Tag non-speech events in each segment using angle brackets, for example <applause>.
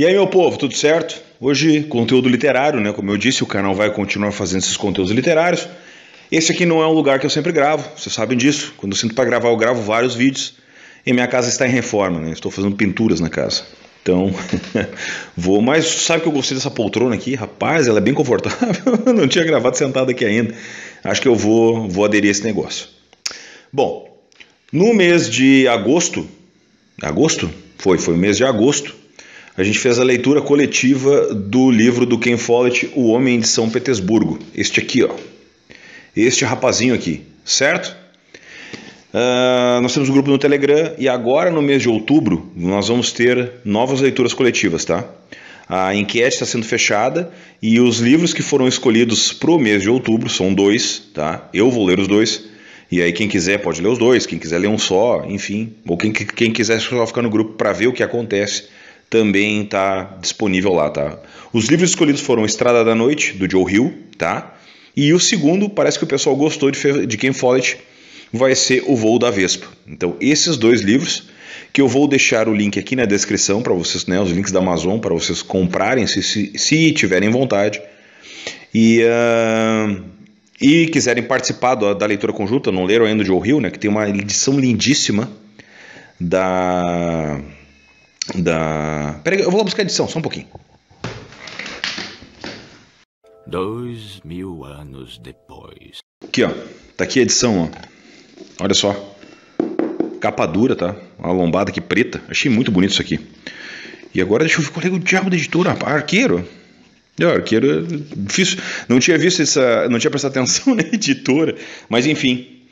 E aí, meu povo, tudo certo? Hoje, conteúdo literário, né? Como eu disse, o canal vai continuar fazendo esses conteúdos literários. Esse aqui não é um lugar que eu sempre gravo, vocês sabem disso. Quando eu sinto para gravar, eu gravo vários vídeos. E minha casa está em reforma, né? Estou fazendo pinturas na casa. Então, <laughs> vou. Mas sabe que eu gostei dessa poltrona aqui? Rapaz, ela é bem confortável. <laughs> não tinha gravado sentado aqui ainda. Acho que eu vou, vou aderir a esse negócio. Bom, no mês de agosto. Agosto? Foi, foi o mês de agosto a gente fez a leitura coletiva do livro do Ken Follett, O Homem de São Petersburgo. Este aqui, ó. Este rapazinho aqui, certo? Uh, nós temos um grupo no Telegram e agora no mês de outubro nós vamos ter novas leituras coletivas, tá? A enquete está sendo fechada e os livros que foram escolhidos para o mês de outubro são dois, tá? Eu vou ler os dois. E aí quem quiser pode ler os dois, quem quiser ler um só, enfim, ou quem, quem quiser só ficar no grupo para ver o que acontece também está disponível lá, tá? Os livros escolhidos foram Estrada da Noite, do Joe Hill, tá? E o segundo, parece que o pessoal gostou de, de Ken Follett, vai ser O Voo da Vespa. Então, esses dois livros, que eu vou deixar o link aqui na descrição para vocês, né, os links da Amazon, para vocês comprarem, se, se, se, tiverem vontade. E, uh, e quiserem participar da, da, leitura conjunta, não leram ainda o Joe Hill, né, que tem uma edição lindíssima da da. Peraí, eu vou lá buscar a edição, só um pouquinho. Dois mil anos depois. Aqui, ó. Tá aqui a edição, ó. Olha só. Capa dura, tá? Uma lombada aqui preta. Achei muito bonito isso aqui. E agora deixa eu ver qual é o diabo da editora, Arqueiro. É, arqueiro é difícil. Não tinha visto essa. Não tinha prestado <laughs> atenção na editora. Mas enfim.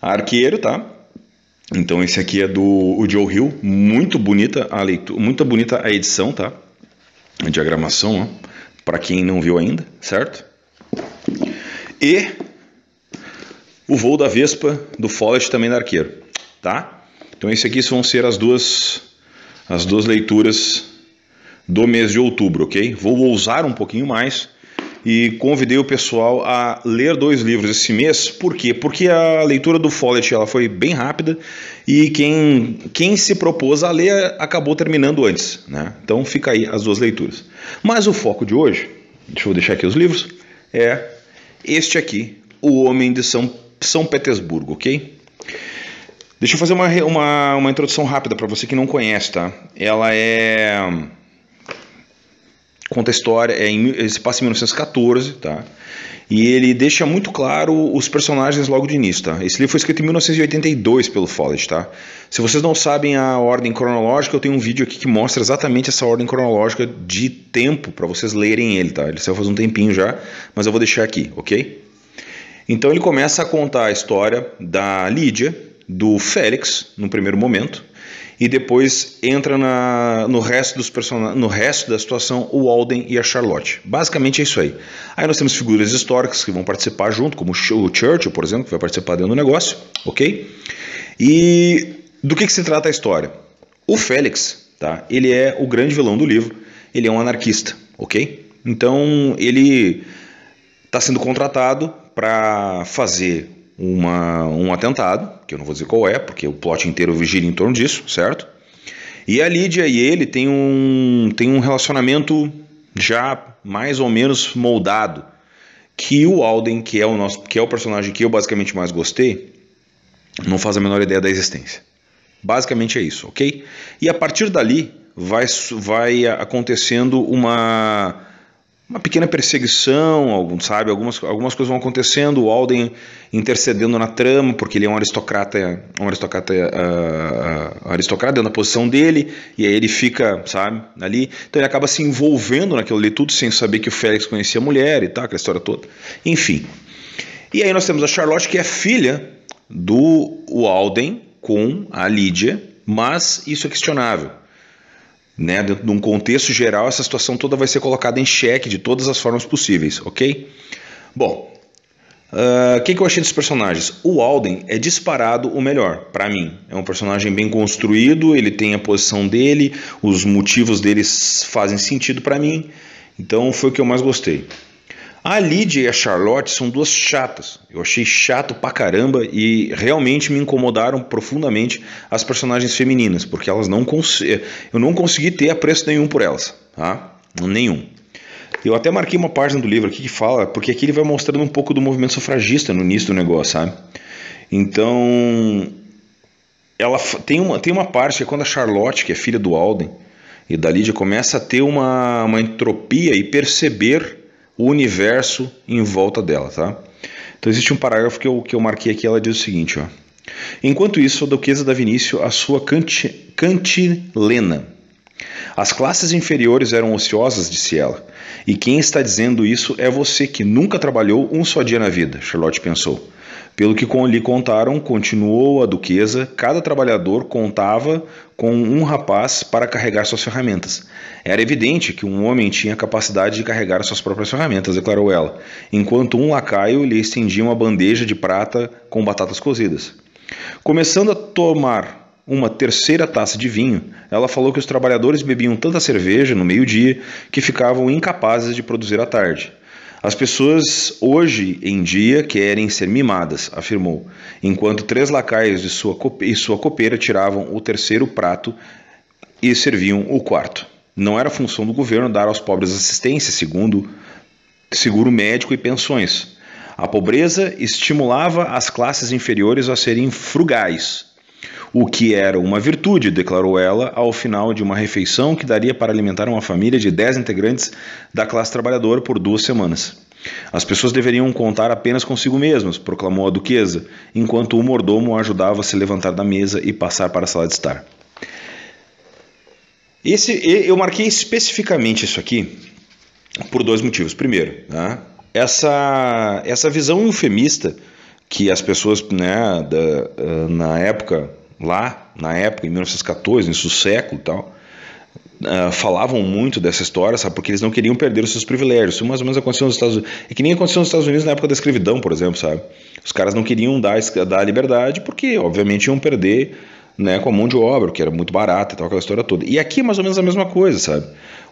Arqueiro, tá? Então esse aqui é do o Joe Hill, muito bonita a leitura, muito bonita a edição, tá? A diagramação, para quem não viu ainda, certo? E o voo da Vespa do Follett também da Arqueiro, tá? Então esse aqui vão ser as duas as duas leituras do mês de outubro, ok? Vou ousar um pouquinho mais e convidei o pessoal a ler dois livros esse mês. Por quê? Porque a leitura do Follett ela foi bem rápida e quem, quem se propôs a ler acabou terminando antes. Né? Então fica aí as duas leituras. Mas o foco de hoje, deixa eu deixar aqui os livros, é este aqui, O Homem de São, São Petersburgo, ok? Deixa eu fazer uma, uma, uma introdução rápida para você que não conhece, tá? Ela é conta a história, é em, ele se passa em 1914, tá? E ele deixa muito claro os personagens logo de início, tá? Esse livro foi escrito em 1982 pelo Follett, tá? Se vocês não sabem a ordem cronológica, eu tenho um vídeo aqui que mostra exatamente essa ordem cronológica de tempo para vocês lerem ele, tá? Ele saiu faz um tempinho já, mas eu vou deixar aqui, ok? Então ele começa a contar a história da Lídia, do Félix, no primeiro momento, e depois entra na, no, resto dos person... no resto da situação o Alden e a Charlotte. Basicamente é isso aí. Aí nós temos figuras históricas que vão participar junto, como o Churchill, por exemplo, que vai participar dentro do negócio, ok? E do que, que se trata a história? O Félix, tá? Ele é o grande vilão do livro, ele é um anarquista, ok? Então ele está sendo contratado para fazer uma, um atentado, que eu não vou dizer qual é, porque o plot inteiro vigila em torno disso, certo? E a Lídia e ele têm um, têm um relacionamento já mais ou menos moldado, que o Alden, que é o nosso, que é o personagem que eu basicamente mais gostei, não faz a menor ideia da existência. Basicamente é isso, ok? E a partir dali vai, vai acontecendo uma uma pequena perseguição, algum, sabe? Algumas, algumas coisas vão acontecendo, o Alden intercedendo na trama, porque ele é um aristocrata, um aristocrata, uh, aristocrata dentro posição dele, e aí ele fica, sabe, ali. Então ele acaba se envolvendo naquilo ali tudo, sem saber que o Félix conhecia a mulher e tal, aquela história toda. Enfim. E aí nós temos a Charlotte, que é filha do Alden com a Lídia, mas isso é questionável né, dentro de um contexto geral, essa situação toda vai ser colocada em xeque de todas as formas possíveis, ok? Bom, o uh, que, que, eu achei dos personagens? O Alden é disparado o melhor, para mim. É um personagem bem construído, ele tem a posição dele, os motivos deles fazem sentido para mim, então foi o que eu mais gostei. A Lydia e a Charlotte são duas chatas. Eu achei chato pra caramba e realmente me incomodaram profundamente as personagens femininas, porque elas não eu não consegui ter apreço nenhum por elas, tá? Nenhum. Eu até marquei uma página do livro aqui que fala, porque aqui ele vai mostrando um pouco do movimento sufragista no início do negócio, sabe? Então, ela tem uma, tem uma parte que é quando a Charlotte, que é filha do Alden e da Lydia, começa a ter uma, uma entropia e perceber o universo em volta dela, tá? Então existe um parágrafo que eu, que eu marquei aqui, ela diz o seguinte, ó. Enquanto isso, a duquesa dava início à sua canti, cantilena. As classes inferiores eram ociosas, disse ela. E quem está dizendo isso é você que nunca trabalhou um só dia na vida, Charlotte pensou. Pelo que lhe contaram, continuou a duquesa, cada trabalhador contava com um rapaz para carregar suas ferramentas. Era evidente que um homem tinha capacidade de carregar suas próprias ferramentas, declarou ela, enquanto um lacaio lhe estendia uma bandeja de prata com batatas cozidas. Começando a tomar uma terceira taça de vinho, ela falou que os trabalhadores bebiam tanta cerveja no meio-dia que ficavam incapazes de produzir à tarde. As pessoas hoje em dia querem ser mimadas, afirmou, enquanto três lacaios de sua e sua copeira tiravam o terceiro prato e serviam o quarto. Não era função do governo dar aos pobres assistência, segundo seguro médico e pensões. A pobreza estimulava as classes inferiores a serem frugais, o que era uma virtude, declarou ela ao final de uma refeição que daria para alimentar uma família de 10 integrantes da classe trabalhadora por duas semanas. As pessoas deveriam contar apenas consigo mesmas, proclamou a duquesa, enquanto o mordomo a ajudava a se levantar da mesa e passar para a sala de estar. Esse, eu marquei especificamente isso aqui por dois motivos. Primeiro, né, essa, essa visão eufemista que as pessoas né, da, na época lá, na época, em 1914, início do século e tal, uh, falavam muito dessa história, sabe? Porque eles não queriam perder os seus privilégios. Isso mais ou menos aconteceu nos Estados Unidos. É que nem aconteceu nos Estados Unidos na época da escravidão, por exemplo, sabe? Os caras não queriam dar, dar liberdade porque, obviamente, iam perder né, com a mão de obra, que era muito barata e tal, aquela história toda. E aqui é mais ou menos a mesma coisa, sabe?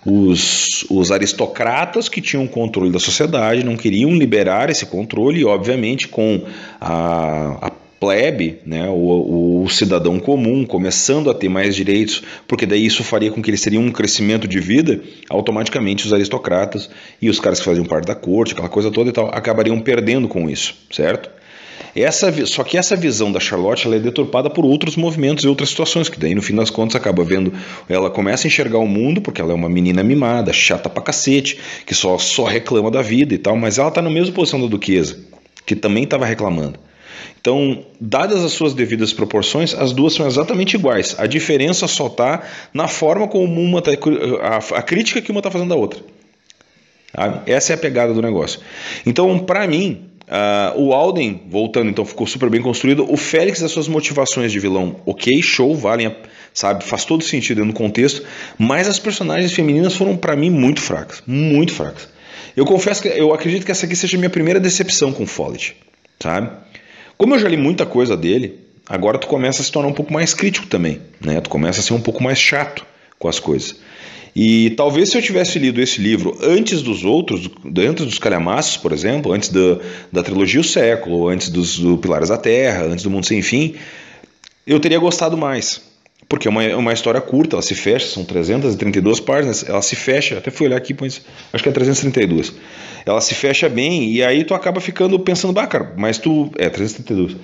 Os, os aristocratas que tinham controle da sociedade não queriam liberar esse controle e, obviamente, com a, a plebe, né, o, o, cidadão comum, começando a ter mais direitos, porque daí isso faria com que eles teriam um crescimento de vida, automaticamente os aristocratas e os caras que faziam parte da corte, aquela coisa toda e tal, acabariam perdendo com isso, certo? Essa, só que essa visão da Charlotte é deturpada por outros movimentos e outras situações, que daí no fim das contas acaba vendo, ela começa a enxergar o mundo, porque ela é uma menina mimada, chata pra cacete, que só, só reclama da vida e tal, mas ela tá na mesma posição da duquesa, que também estava reclamando. Então, dadas as suas devidas proporções, as duas são exatamente iguais. A diferença só está na forma como uma tá, a, a crítica que uma está fazendo da outra. Essa é a pegada do negócio. Então, para mim, uh, o Alden, voltando, então ficou super bem construído. O Félix, as suas motivações de vilão, ok, show, valem, sabe, faz todo sentido no contexto. Mas as personagens femininas foram para mim muito fracas, muito fracas. Eu confesso que eu acredito que essa aqui seja a minha primeira decepção com Follett, sabe? Como eu já li muita coisa dele, agora tu começa a se tornar um pouco mais crítico também, né? Tu começa a ser um pouco mais chato com as coisas. E talvez se eu tivesse lido esse livro antes dos outros, antes dos Calhamaços, por exemplo, antes da, da trilogia O Século, antes dos do Pilares da Terra, antes do Mundo Sem Fim, eu teria gostado mais. Porque é uma, é uma história curta, ela se fecha, são 332 páginas, ela se fecha, até fui olhar aqui, acho que é 332 ela se fecha bem e aí tu acaba ficando pensando, bah, cara, mas tu. É, 332.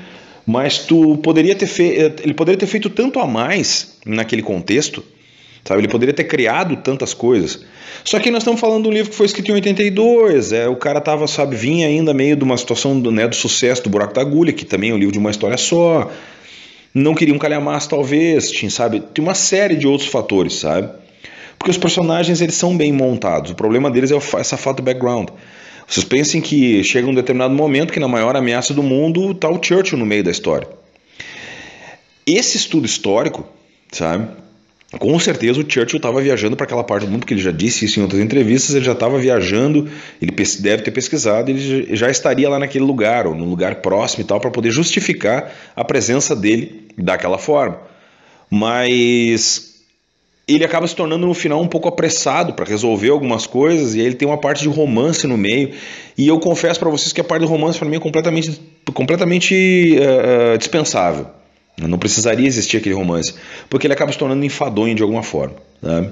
Mas tu poderia ter feito. Ele poderia ter feito tanto a mais naquele contexto, sabe? Ele poderia ter criado tantas coisas. Só que nós estamos falando de um livro que foi escrito em 82, é, o cara tava, sabe, vinha ainda meio de uma situação do, né, do sucesso do Buraco da Agulha, que também é um livro de uma história só. Não queria um calhamaço, talvez, tinha, sabe? Tem uma série de outros fatores, sabe? Porque os personagens eles são bem montados. O problema deles é essa falta de background. Vocês pensem que chega um determinado momento que na maior ameaça do mundo está o Churchill no meio da história. Esse estudo histórico, sabe? Com certeza o Churchill estava viajando para aquela parte do mundo, porque ele já disse isso em outras entrevistas, ele já estava viajando, ele deve ter pesquisado, ele já estaria lá naquele lugar, ou num lugar próximo e tal, para poder justificar a presença dele daquela forma. Mas ele acaba se tornando no final um pouco apressado para resolver algumas coisas e ele tem uma parte de romance no meio. E eu confesso para vocês que a parte do romance para mim é completamente, completamente uh, dispensável. Não precisaria existir aquele romance, porque ele acaba se tornando enfadonho de alguma forma. Sabe?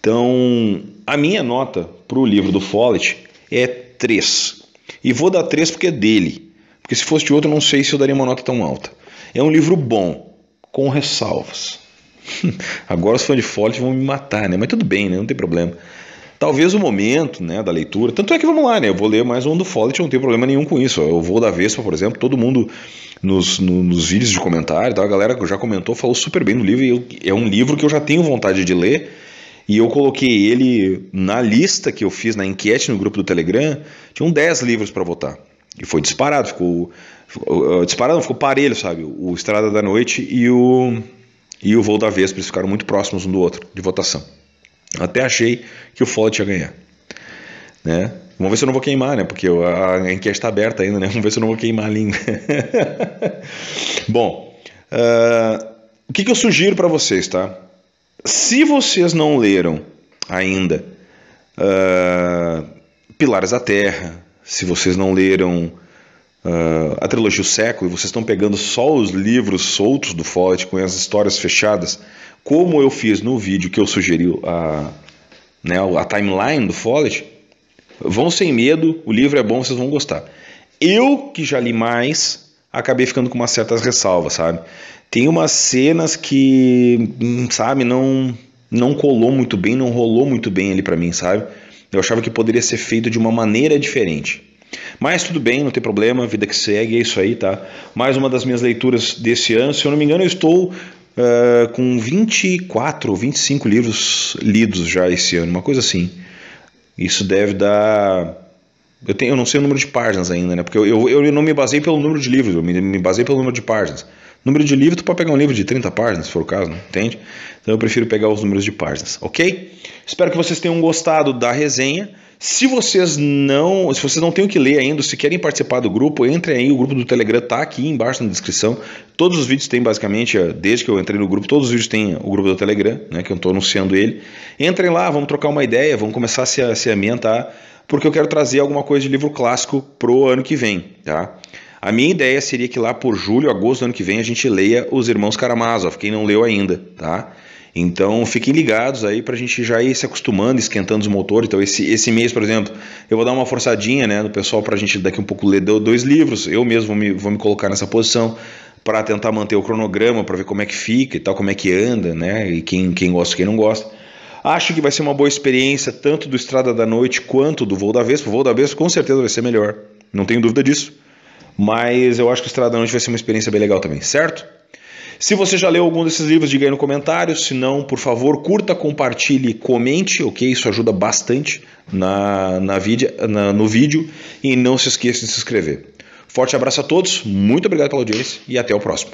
Então, a minha nota para o livro do Follett é 3. E vou dar 3 porque é dele. Porque se fosse de outro, não sei se eu daria uma nota tão alta. É um livro bom, com ressalvas. <laughs> Agora os fãs de Follett vão me matar, né? Mas tudo bem, né? Não tem problema. Talvez o momento né, da leitura. Tanto é que vamos lá, né? Eu vou ler mais um do Follett, não tem problema nenhum com isso. Eu vou da Vespa, por exemplo, todo mundo nos, no, nos vídeos de comentário, tá? a galera que já comentou falou super bem do livro. E eu, é um livro que eu já tenho vontade de ler. E eu coloquei ele na lista que eu fiz na enquete no grupo do Telegram. Tinham 10 livros para votar. E foi disparado, ficou, ficou. Disparado, não, ficou parelho, sabe? O Estrada da Noite e o e o voo da Vespa, eles ficaram muito próximos um do outro de votação. Até achei que o Follett ia ganhar. Né? Vamos ver se eu não vou queimar, né? Porque a enquete está aberta ainda, né? <laughs> Vamos ver se eu não vou queimar a língua. <laughs> Bom, uh, o que, que eu sugiro para vocês, tá? Se vocês não leram ainda uh, Pilares da Terra, se vocês não leram uh, a trilogia O Século, e vocês estão pegando só os livros soltos do Follett com as histórias fechadas, como eu fiz no vídeo que eu sugeri a, né, a timeline do Follett, vão sem medo, o livro é bom, vocês vão gostar. Eu, que já li mais, acabei ficando com umas certas ressalvas, sabe? Tem umas cenas que, hum, sabe, não não colou muito bem, não rolou muito bem ali para mim, sabe? Eu achava que poderia ser feito de uma maneira diferente. Mas tudo bem, não tem problema, vida que segue, é isso aí, tá? Mais uma das minhas leituras desse ano, se eu não me engano, eu estou uh, com 24 ou 25 livros lidos já esse ano, uma coisa assim. Isso deve dar. Eu, tenho, eu não sei o número de páginas ainda, né? Porque eu, eu, eu não me basei pelo número de livros, eu me, me basei pelo número de páginas. Número de livro, tu pode pegar um livro de 30 páginas, se for o caso, né? entende? Então eu prefiro pegar os números de páginas, ok? Espero que vocês tenham gostado da resenha. Se vocês não, se vocês não têm o que ler ainda, se querem participar do grupo, entrem aí, o grupo do Telegram está aqui embaixo na descrição. Todos os vídeos têm basicamente, eh, desde que eu entrei no grupo, todos os vídeos têm o grupo do Telegram, né, que eu estou anunciando ele. Entrem lá, vamos trocar uma ideia, vamos começar a se, a se ambientar, porque eu quero trazer alguma coisa de livro clássico pro ano que vem, tá? A minha ideia seria que lá por julho, agosto do ano que vem a gente leia Os Irmãos Karamazov, quem não leu ainda, tá? Então fiquem ligados aí para a gente já ir se acostumando, esquentando os motores. Então esse, esse mês, por exemplo, eu vou dar uma forçadinha né, no pessoal para a gente daqui um pouco ler dois livros. Eu mesmo vou me, vou me colocar nessa posição para tentar manter o cronograma, para ver como é que fica e tal, como é que anda, né? E quem, quem gosta e quem não gosta. Acho que vai ser uma boa experiência, tanto do Estrada da Noite quanto do Voo da Vespa. O Voo da Vespa com certeza vai ser melhor, não tenho dúvida disso. Mas eu acho que o Estrada da Noite vai ser uma experiência bem legal também, certo? Se você já leu algum desses livros, diga aí no comentário. Se não, por favor, curta, compartilhe, comente, ok? Isso ajuda bastante na, na, vídeo, na, no vídeo. E não se esqueça de se inscrever. Forte abraço a todos, muito obrigado pela audiência e até o próximo.